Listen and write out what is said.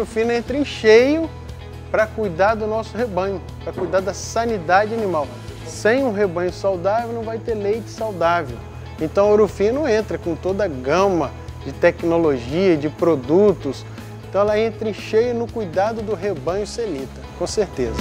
O Fino entra em cheio para cuidar do nosso rebanho, para cuidar da sanidade animal. Sem um rebanho saudável não vai ter leite saudável. Então a Ouro entra com toda a gama de tecnologia, de produtos. Então ela entra em cheio no cuidado do rebanho selita, com certeza.